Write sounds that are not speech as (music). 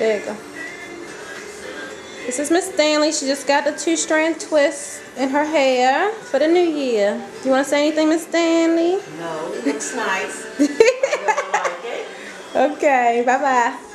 There you go. This is Miss Stanley. She just got the two-strand twist in her hair for the new year. You want to say anything, Miss Stanley? No, it looks nice. (laughs) I like it. Okay, bye-bye.